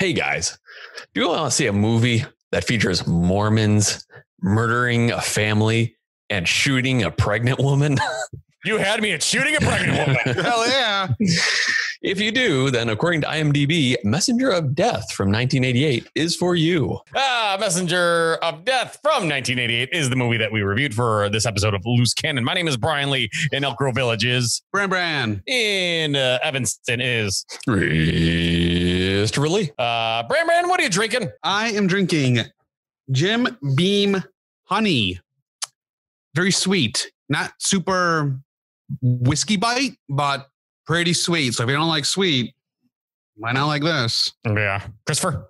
Hey guys, do you want to see a movie that features Mormons murdering a family and shooting a pregnant woman? You had me at shooting a pregnant woman. Hell yeah. if you do, then according to IMDb, Messenger of Death from 1988 is for you. ah, Messenger of Death from 1988 is the movie that we reviewed for this episode of Loose Cannon. My name is Brian Leh, and Elk Grove Village is Bran Bran. in uh, Evanston is. Christopher Leh. Uh, Bran Bran, what are you drinking? I am drinking Jim Beam Honey. Very sweet. Not super whiskey bite, but pretty sweet. So if you don't like sweet, why not like this? Yeah, Christopher.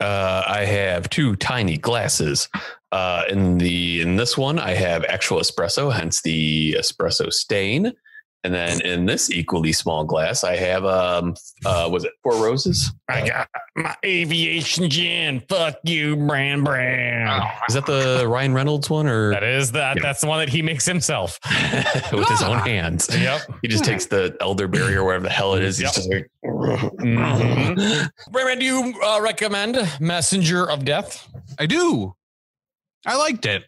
Uh, I have two tiny glasses. Uh, in the in this one, I have actual espresso, hence the espresso stain. And then in this equally small glass, I have um, uh, was it Four Roses? I got my aviation gin. Fuck you, Bran Bran. Is that the Ryan Reynolds one or That is that. Yeah. That's the one that he makes himself. with his own hands? Yep. He just takes the elderberry or whatever the hell it is. He's Yep. just like, Mhm. Bran Bran, do you uh, recommend Messenger of Death? I do. I liked it.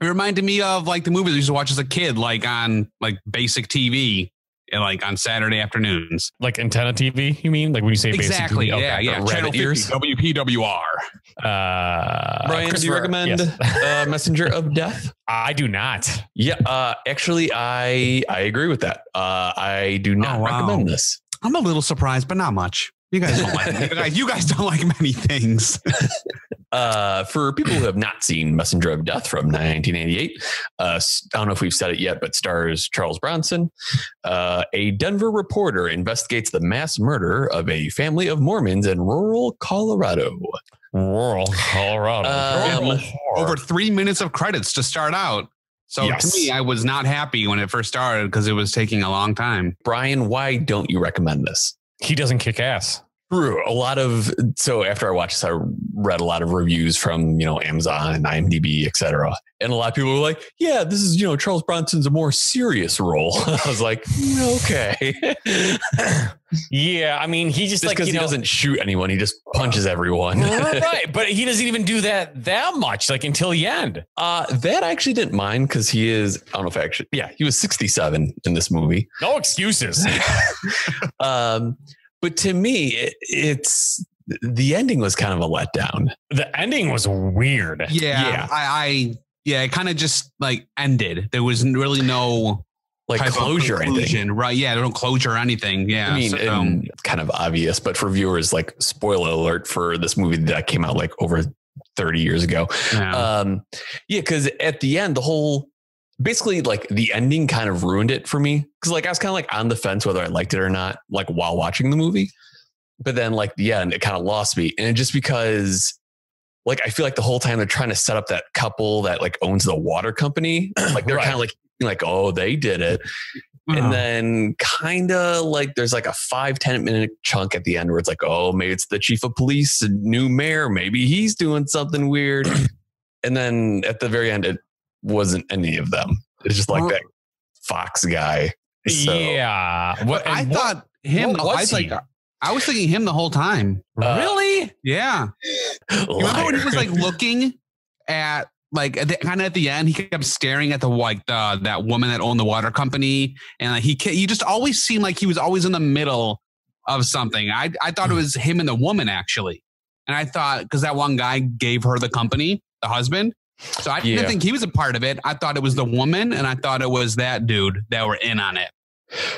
It reminded me of like the movies I used to watch as a kid, like on like basic TV and like on Saturday afternoons. Like antenna TV, you mean? Like when you say basic Exactly. TV? Yeah, Okay. yeah. Rabbit Channel 50, ears. WPWR. Uh, Brian, do you recommend yes. uh, Messenger of Death? I do not. Yeah, uh, actually, I I agree with that. Uh, I do not Oh, wow. recommend this. I'm a little surprised, but not much. You guys don't like you guys, you guys don't like many things. Uh, for people who have not seen Messenger of Death from 1988, uh, s- I don't know if we've said it yet, but stars Charles Bronson. Uh, a Denver reporter investigates the mass murder of a family of Mormons in rural Colorado. Rural Colorado. Um, Over three minutes of credits to start out. So Yes. to me, I was not happy when it first started because it was taking a long time. Brian, why don't you recommend this? he doesn't kick ass. True. A lot of so after I watched this, I read a lot of reviews from you know Amazon and IMDb, et cetera. And a lot of people were like, "Yeah, this is you know Charles Bronson's a more serious role." I was like, "Mm, "Okay." Yeah, I mean, he just, just like because he know, doesn't shoot anyone, he just punches everyone. right, but he doesn't even do that that much, like until the end. uh, that I actually didn't mind because he is. I don't know if I actually. Yeah, he was sixty-seven in this movie. No excuses. Um, but to me, it, it's the ending was kind of a letdown. the ending was weird. Yeah, Yeah. I, I yeah, it kind of just like ended. There was really no Like closure anything. right? Yeah, no closure or anything. Yeah, I mean, so, and it's kind of obvious, but for viewers, like spoiler alert for this movie that came out like over 30 years ago. yeah. Um, yeah, because at the end, the whole basically like the ending kind of ruined it for me. Cause like I was kind of like on the fence whether I liked it or not, like while watching the movie. But then like the end, it kind of lost me. And just because like I feel like the whole time they're trying to set up that couple that like owns the water company. Like they're Right. kind of like like, oh, they did it Uh-huh. and then kind of like there's like a five ten minute chunk at the end where it's like oh maybe it's the chief of police new mayor maybe he's doing something weird and then at the very end it wasn't any of them it's just like Well- that fox guy So, yeah. What, I and what- thought him. what I was was he? like, I was thinking him the whole time. uh, really? Yeah, you remember when he was like looking at like at the, kind of at the end, he kept staring at the like the that woman that owned the water company, and like, he ca- he just always seemed like he was always in the middle of something. I I thought it was him and the woman actually, and I thought because that one guy gave her the company, the husband. So I didn't think he was a part of it. I thought it was the woman, and I thought it was that dude that were in on it.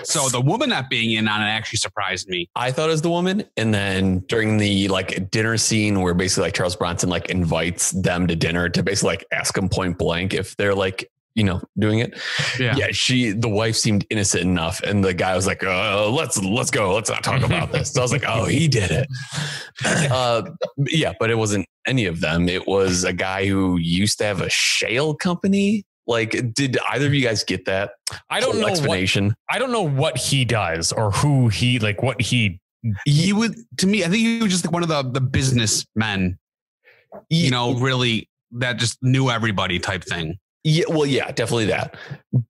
So the woman not being in on it actually surprised me. I thought it was the woman. And then during the like dinner scene where basically like Charles Bronson like invites them to dinner to basically like ask them point blank if they're like, you know, doing it. Yeah. she the wife seemed innocent enough. And the guy was like, uh, let's let's go. Let's not talk about this. So I was like, oh, he did it. Uh yeah, but it wasn't any of them. It was a guy who used to have a shale company. Like, did either of you guys get that? I don't whole know what explanation. I don't know what he does or who he like what he he would to me i think he was just like one of the the businessmen you know really that just knew everybody type thing Yeah, well, yeah, definitely that.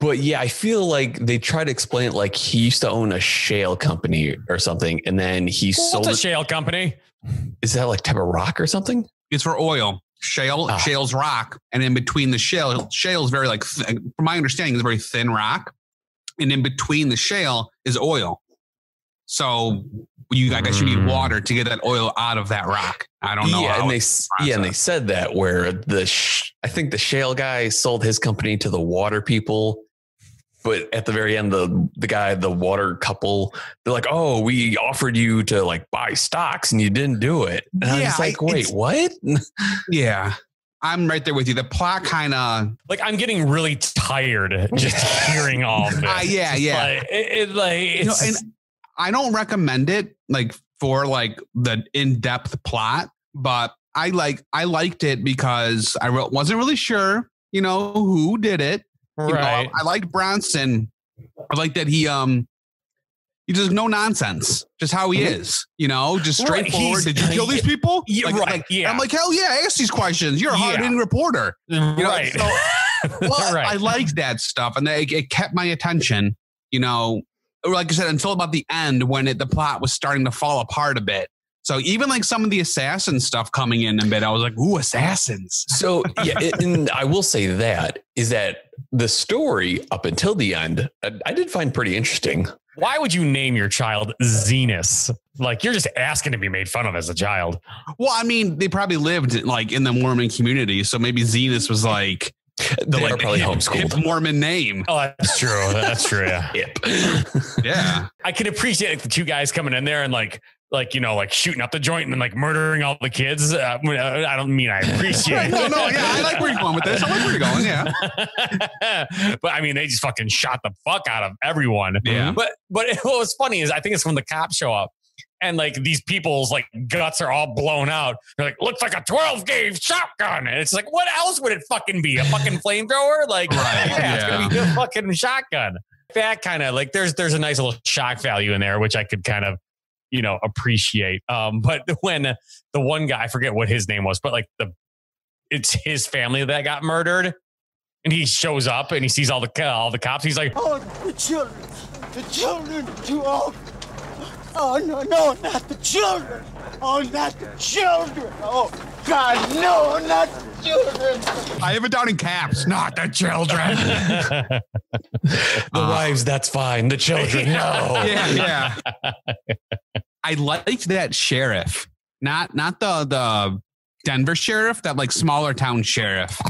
But yeah, I feel like they try to explain it like he used to own a shale company or something, and then he sold What's a it. shale company? is that like type of rock or something? It's for oil. Shale, Ah. shale's rock, and in between the shale, shale's very like, th- from my understanding, is very thin rock, and in between the shale is oil. So you, I guess, you need Mm. water to get that oil out of that rock. I don't know. Yeah, and they yeah, and they said that where the sh- I think the shale guy sold his company to the water people, but at the very end, the the guy, the water couple, they're like, "Oh, we offered you to like buy stocks, and you didn't do it." And I Yeah, was like, "Wait, what?" yeah, I'm right there with you. The plot kind of, Like I'm getting really tired just hearing all of this. uh, yeah, yeah. Like, it, it, like You know, it's, and I don't recommend it like for like the in-depth plot, but I like I liked it because I re- wasn't really sure, you know, who did it. You know, right. I, I liked Bronson. I like that he um he just no nonsense, just how he is. You know, just Mm-hmm. Right, straightforward. Did you kill these people? Yeah, Like- right, like- yeah. I'm like, hell yeah, ask these questions. You're a Yeah. hard hitting reporter. You know, right. so- Well, right. I liked that stuff, and it, it kept my attention. You know, like I said, until about the end when it, the plot was starting to fall apart a bit. So even like some of the assassin stuff coming in a bit, I was like, "Ooh, assassins!" So yeah, it- and I will say that is that the story up until the end, I, I did find pretty interesting. Why would you name your child Zenas? Like you're just asking to be made fun of as a child. Well, I mean, they probably lived like in the Mormon community, so maybe Zenas was like the They were like probably hip- homeschooled. hip Mormon name. Oh, that's true. That's true. Yeah. Yep. Yeah, I can appreciate like, the two guys coming in there and like, like you know, like shooting up the joint and then like murdering all the kids. Uh, I don't mean I appreciate. no, no, yeah, I like where you're going with this. I like where you're going. Yeah, but I mean, they just fucking shot the fuck out of everyone. Yeah. But but what was funny is I think it's when the cops show up and like these people's like guts are all blown out. They're like, looks like a 12 gauge shotgun. And it's like, what else would it fucking be? A fucking flamethrower? Like, Right, yeah, it's gonna be a fucking shotgun. That kind of like there's there's a nice little shock value in there, which I could kind of you know appreciate. Um, but when the one guy, I forget what his name was, but like the it's his family that got murdered and he shows up and he sees all the all the cops. He's like, Oh, the children. The children too old. Oh, no, no, not the children. Oh, not the children. Oh, God, no, not the children. I have it down in caps. Not the children. The Uh, wives, that's fine. The children, no. yeah, yeah. I liked that sheriff, not not the the Denver sheriff, that like smaller town sheriff.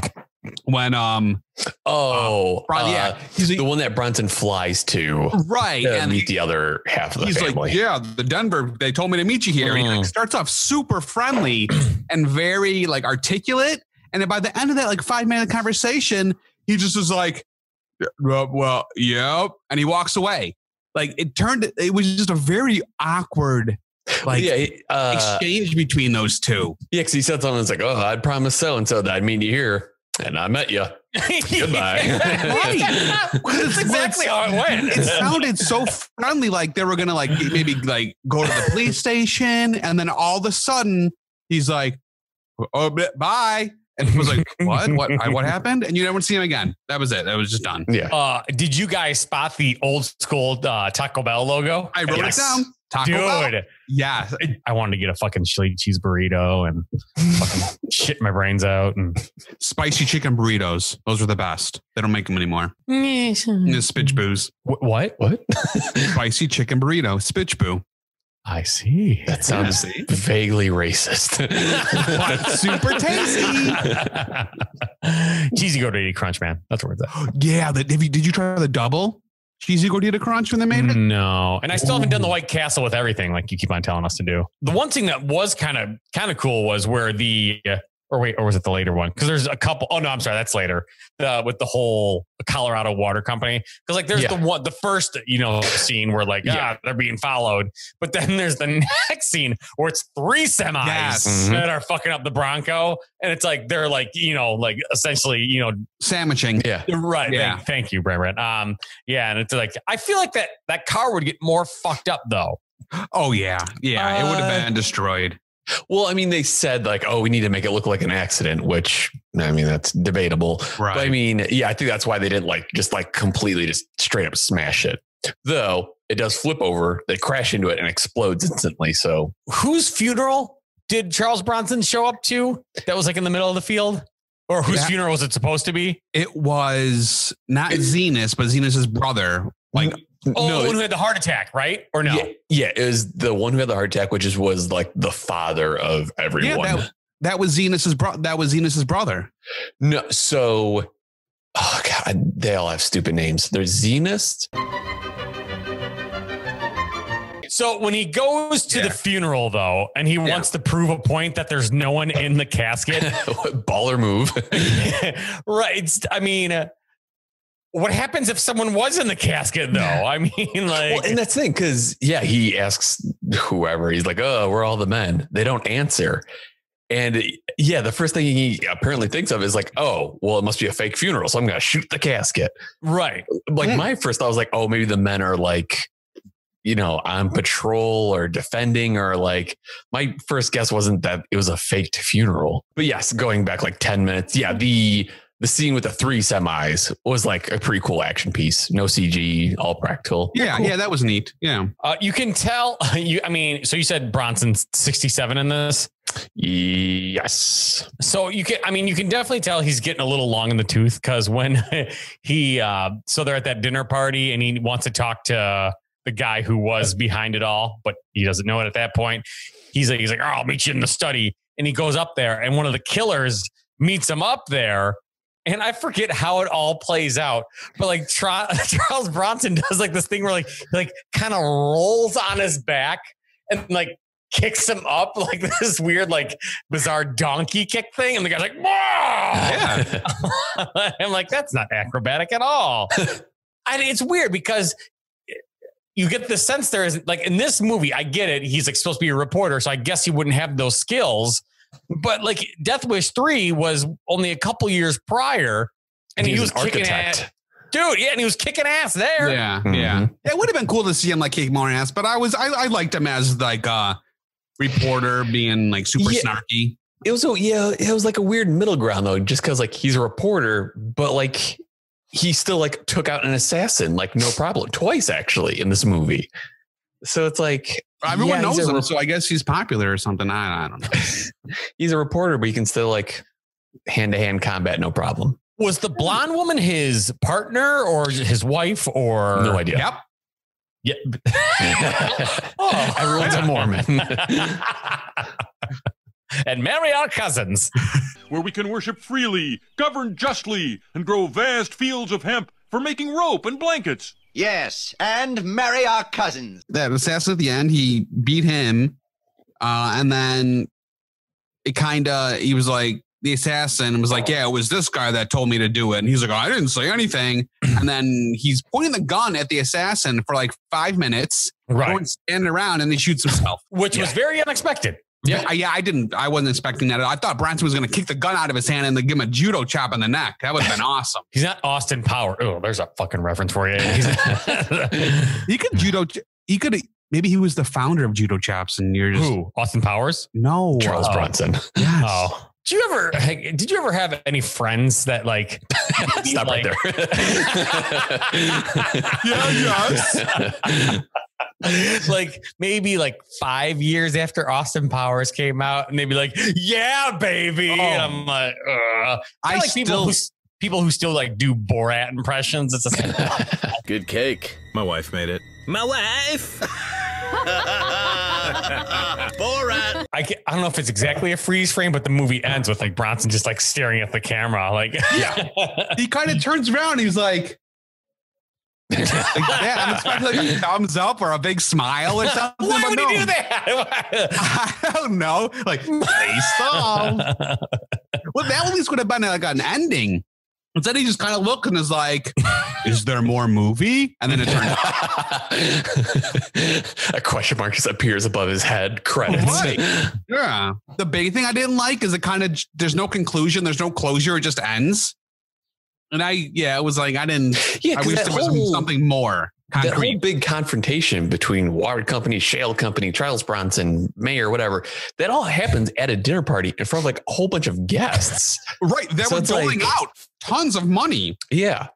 When um Oh, Bron- uh, yeah, he's the a, one that Bronson flies to right, to and meet the other half of the he's family. like, yeah, the Denver. They told me to meet you here. He like Mm. starts off super friendly and very like articulate, and then by the end of that like five minute conversation, he just was like, well, well, yep, and he walks away. Like it turned, it was just a very awkward like yeah, uh, exchange between those two. yeah, because he said something that's like, "Oh, I'd promised so and so that I'd meet you here, and I met you." Goodbye. Right. That's exactly how it went. It sounded so friendly, like they were gonna like maybe like go to the police station, and then all of a sudden he's like, "Oh, bye," and he was like, "What? What? What happened?" And you never see him again. That was it. That was just done. Yeah, Uh, did you guys spot the old school uh, Taco Bell logo? I wrote Yes. it down. Taco Bell. Dude, Yeah, I wanted to get a fucking chili cheese burrito and fucking shit my brains out. And spicy chicken burritos. Those were the best. They don't make them anymore. Mm-hmm. It's Spitch booze. Wh- what? what? Spicy chicken burrito. Spitch boo. I see. that sounds see? vaguely racist. Super tasty. Cheesy gordita crunch, man. That's where it's at. Yeah. The, have you, did you try the double cheesy gordita crunch when they made it? No, and I still haven't done the White Castle with everything like you keep on telling us to do. The one thing that was kind of kind of cool was where the uh, or wait, or was it the later one? Because there's a couple. Oh no, I'm sorry, that's later. The with the whole Colorado Water Company. Because like there's Yeah. the one, the first you know scene where like Yeah. ah they're being followed, but then there's the next scene where it's three semis Yes. Mhm. that are fucking up the Bronco, and it's like they're like you know like essentially you know Sandwiching. yeah, Right. Yeah. Thank, thank you, Brent. Brent. Um, yeah, and it's like I feel like that that car would get more fucked up though. Oh yeah, yeah. it would have Uh, been destroyed. Well, I mean, they said like, "Oh, we need to make it look like an accident," which I mean, that's debatable. Right. But I mean, yeah, I think that's why they didn't like just like completely just straight up smash it. Though it does flip over, they crash into it and explodes instantly. So Whose funeral did Charles Bronson show up to? That was like in the middle of the field, or whose Yeah. funeral was it supposed to be? It was not Zenas, but Zenas' brother. Like, Oh, no, the one who had the heart attack, right? Or no? Yeah, yeah, it was the one who had the heart attack, which is was like the father of everyone. that, that was Zenas' bro- that was Zenas' brother. no, so oh god, they all have stupid names. There's Zenist. So when he goes to the funeral, though, and he wants to prove a point that there's no one in the casket, Baller move. right? I mean, uh, what happens if someone was in the casket, though? I mean, like, well, and that's the thing, because yeah, he asks whoever, he's like, Oh, we're all the men. They don't answer. And yeah, the first thing he apparently thinks of is like, oh, well, it must be a fake funeral. So I'm going to shoot the casket. right? Like Yeah. my first thought was like, oh, maybe the men are like, you know, on patrol or defending, or like my first guess wasn't that it was a faked funeral. But yes, going back like 10 minutes, yeah, the the scene with the three semis was like a pretty cool action piece. No CG, all practical. Yeah, yeah, that was neat. Yeah. Uh, you can tell. You, I mean, so you said Bronson's 67 in this. Yes. So you can, I mean, you can definitely tell he's getting a little long in the tooth because when he, uh, so they're at that dinner party and he wants to talk to the guy who was behind it all, but he doesn't know it at that point. He's like, he's like, oh, I'll meet you in the study. And he goes up there and one of the killers meets him up there. And I forget how it all plays out, but like Tra- Charles Bronson does like this thing where like, like kind of rolls on his back and like kicks him up like this weird, like bizarre donkey kick thing. And the guy's like, yeah. I'm like, that's not acrobatic at all. and it's weird because eh, you get the sense there is like in this movie, I get it. He's like supposed to be a reporter. So I guess he wouldn't have those skills. But like Death Wish 3 was only a couple years prior. And he, was, an kicking ass. Dude, yeah, and he was kicking ass there. Yeah, Mhm. yeah. It would have been cool to see him like kick more ass, but I was I, I liked him as like uh reporter being like super Yeah. snarky. It was, a, yeah, it was like a weird middle ground though, just because like he's a reporter, but like he still like took out an assassin, like no problem, twice actually in this movie. So it's like Everyone yeah, knows him, re- so I guess he's popular or something. I, I don't know. he's a reporter, but he can still like hand to hand combat, no problem. Was the blonde woman his partner or his wife or No idea. Yep. Yep. Oh. Everyone's a Mormon. and marry our cousins. where we can worship freely, govern justly, and grow vast fields of hemp for making rope and blankets. Yes, and marry our cousins. That assassin at the end, he beat him, uh, and then it kind of he was like the assassin was like, "Yeah, it was this guy that told me to do it," and he's like, "I didn't say anything," and then he's pointing the gun at the assassin for like five minutes, Right. everyone's standing around, and he shoots himself. Which was very unexpected. Yeah, I, yeah, I didn't. I wasn't expecting that. I thought Bronson was going to kick the gun out of his hand and then give him a judo chop in the neck. That would have been awesome. He's not Austin Power. Oh, there's a fucking reference for you. He could judo. He could. Maybe he was the founder of judo chops, and you're just Who? Austin Powers? no Charles uh, Bronson. Yes. Oh. Did you ever did you ever have any friends that like Stop like- right there. Yeah, like maybe like five years after Austin Powers came out, and they'd be like, "Yeah, baby." Oh. And I'm like, Ugh. I like people still- who people who still like do Borat impressions. It's just like, Good cake. My wife made it. My wife? Borat. I ca- I don't know if it's exactly a freeze frame, but the movie ends with like Bronson just like staring at the camera, like Yeah. he kind of turns around. He's like, like that. I'm expecting like a thumbs up or a big smile or something. Why would no. he do that? I don't know. Like face off. Well, that at least would have been like an ending. Instead, he just kind of looked and is like, "Is there more movie?" And then it turns out, a question mark just appears above his head. Credits. Right. yeah. The big thing I didn't like is it kind of there's no conclusion, there's no closure, it just ends. And I, yeah, it was like I didn't. Yeah, I 'cause wish that there was whole- something more That whole big confrontation between Water Company, Shale Company, Charles Bronson, Mayor, whatever, that all happens at a dinner party in front of like a whole bunch of guests. right, they So were it's doling like- out tons of money. Yeah.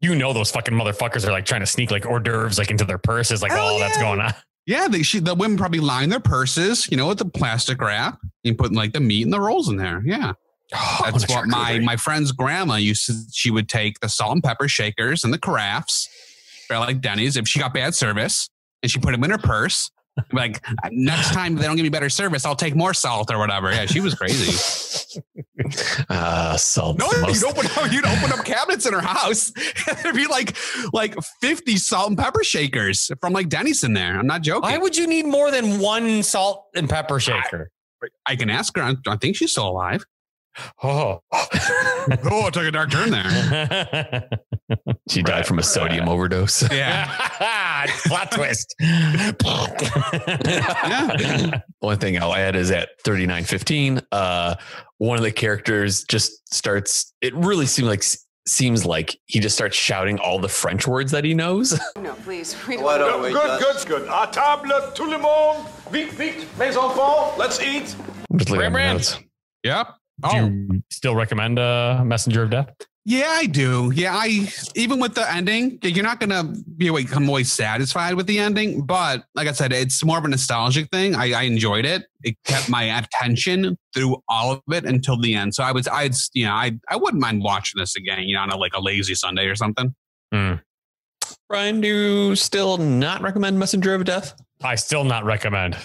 you know those fucking motherfuckers are like trying to sneak like hors d'oeuvres like into their purses, like Hell all that's going on. Yeah, they, she, the women probably line their purses, you know, with the plastic wrap and putting like the meat and the rolls in there. Yeah. Oh, That's what my my friend's grandma used to. She would take the salt and pepper shakers and the carafes, or like Denny's, if she got bad service, and she put them in her purse. Like next time they don't give me better service, I'll take more salt or whatever. Yeah, she was crazy. Uh, salt. No, most- you'd open up, you'd open up cabinets in her house. and There'd be like like fifty salt and pepper shakers from like Denny's in there. I'm not joking. Why would you need more than one salt and pepper shaker? I can ask her. I, I think she's still alive. Oh. Oh, it took a dark turn there. she died from a sodium overdose. Yeah. Plot twist. Yeah. One thing I'll add is at 3915, uh, one of the characters just starts, it really seems like seems like he just starts shouting all the French words that he knows. No, please. We don't Why don't we Good, good, good. À table, tout le monde. Vite, vite, mes enfants. Let's eat. I'm just looking at my notes. Yep. Do you still recommend uh, Messenger of Death? Yeah, I do. Yeah, I even with the ending, you're not gonna be away, come away satisfied with the ending. But like I said, it's more of a nostalgic thing. I, I enjoyed it. It kept my attention through all of it until the end. So I was, I'd, you know, I I wouldn't mind watching this again. You know, on a, like a lazy Sunday or something. Brian, do you still not recommend Messenger of Death? I still not recommend.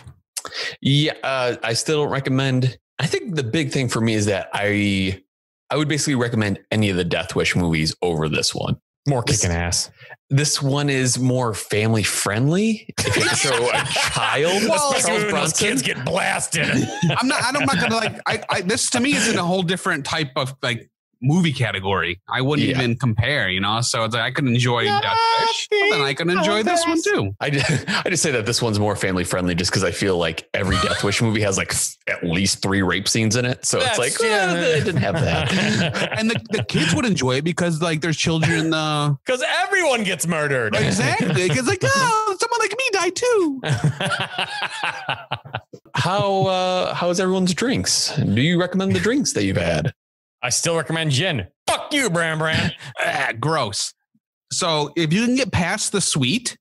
Yeah, uh, I still don't recommend. I think the big thing for me is that I I would basically recommend any of the Death Wish movies over this one. More This- kicking ass. This one is more family friendly. If you show a child, Especially Charles when those Bronson, kids get blasted. I'm not. I'm not gonna like. I, I this to me is in a whole different type of like movie category. I wouldn't Yeah. even compare. You know, so it's like I can enjoy Death Wish, but then I can enjoy this one too. I just, I just say that this one's more family friendly just because I feel like every Death Wish movie has like at least three rape scenes in it. So it's like, yeah, they didn't have that. And the, the kids would enjoy it because like there's children in the Because everyone gets murdered. exactly because like oh someone like me died too. How uh, how is everyone's drinks? Do you recommend the drinks that you've had? I still recommend gin. Fuck you, Bran Bran. Ah, gross. So if you can get past the sweet,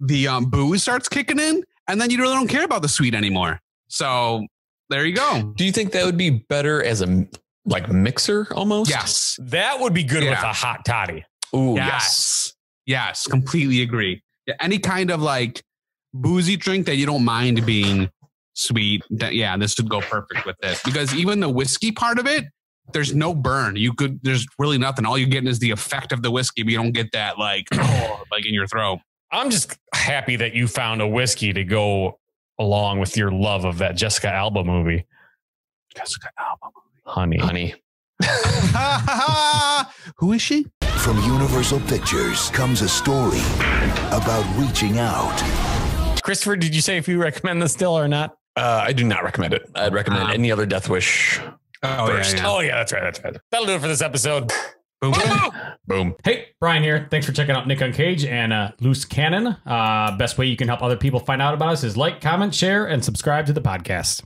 the um, booze starts kicking in, and then you really don't care about the sweet anymore. So there you go. Do you think that would be better as a like mixer almost? Yes. That would be good with a hot toddy. Ooh, yes. Yes. Yes. Completely agree. Yeah, any kind of like boozy drink that you don't mind being sweet. That, yeah, this would go perfect with this because even the whiskey part of it, there's no burn. You could, there's really nothing. All you're getting is the effect of the whiskey, but you don't get that like, oh, like in your throat. I'm just happy that you found a whiskey to go along with your love of that Jessica Alba movie, Jessica Alba. Movie. Honey. honey. Who is she? From Universal Pictures comes a story about reaching out. Christopher, did you say if you recommend this still or not? Uh, I do not recommend it. I'd recommend Um, any other Death Wish. Oh, First. Oh yeah, that's right. That's right. That'll do it for this episode. Boom. Boom. Hey, Brian here. Thanks for checking out Nick Uncaged and uh, Loose Cannon. Uh, best way you can help other people find out about us is like, comment, share, and subscribe to the podcast.